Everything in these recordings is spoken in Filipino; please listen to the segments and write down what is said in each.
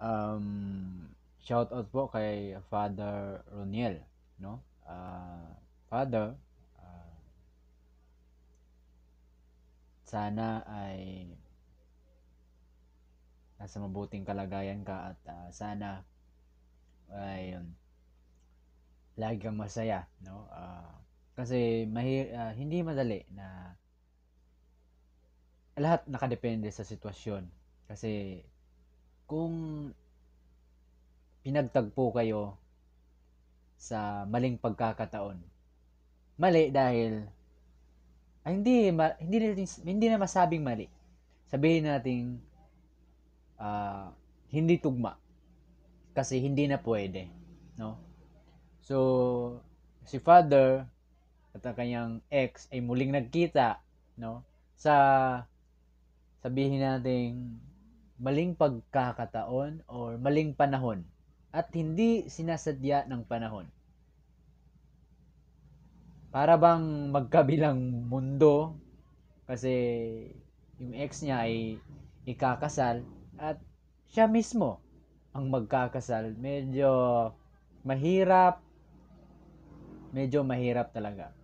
Um, shout out po kay Father Roniel, no? Uh, Father, uh, sana ay nasa mabuting kalagayan ka at uh, sana ay um, lagi kang masaya, no? Uh, kasi mahir uh, hindi madali na lahat nakadepende sa sitwasyon. Kasi kung pinagtagpo kayo sa maling pagkakataon. Mali dahil ay hindi ma, hindi natin hindi na masabing mali. Sabihin natin uh, hindi tugma kasi hindi na pwede, no? So si father at ang kanyang ex ay muling nagkita, no? Sa sabihin nating maling pagkakataon or maling panahon at hindi sinasadya ng panahon. Para bang magkabilang mundo kasi yung ex niya ay ikakasal at siya mismo ang magkakasal. Medyo mahirap, medyo mahirap talaga.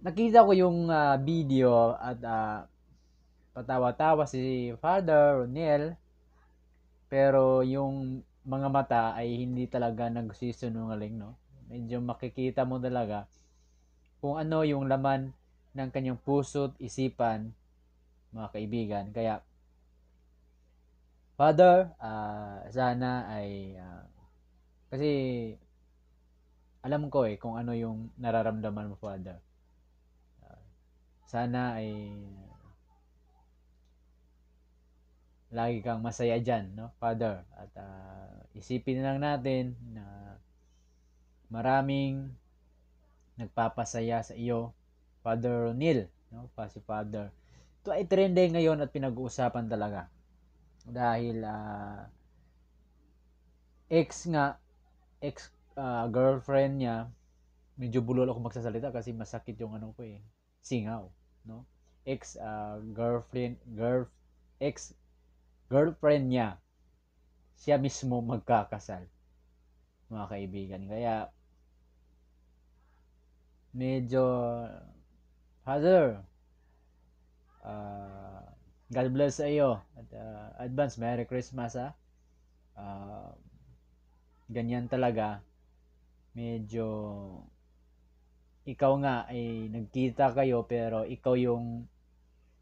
Nakita ko yung uh, video at uh, patawa-tawa si Father Ronel. Pero yung mga mata ay hindi talaga nagsisinungaling no? Medyo makikita mo talaga kung ano yung laman ng kanyang puso't isipan mga kaibigan. Kaya Father uh, sana ay uh, kasi alam ko eh kung ano yung nararamdaman mo Father. Uh, sana ay lagi kang masaya dyan, no, Father. At uh, isipin na lang natin na maraming nagpapasaya sa iyo, Father Neil, no, pa si Father. Ito ay trending ngayon at pinag-uusapan talaga. Dahil uh, ex nga, ex uh, girlfriend niya, medyo bulol ako magsasalita kasi masakit yung ano ko eh, singaw, no? Ex uh, girlfriend, girl, ex girlfriend niya, siya mismo magkakasal. Mga kaibigan. Kaya, medyo, Father, uh, God bless sa iyo. At uh, advance, Merry Christmas ha. Uh, ganyan talaga. Medyo, ikaw nga ay nagkita kayo pero ikaw yung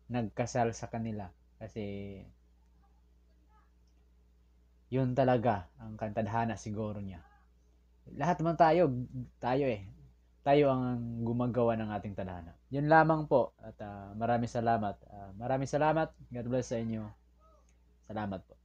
nagkasal sa kanila. Kasi, yun talaga ang kantadhana siguro niya. Lahat naman tayo, tayo eh. Tayo ang gumagawa ng ating tadhana. Yun lamang po at uh, maraming salamat. Uh, maraming salamat. God bless sa inyo. Salamat po.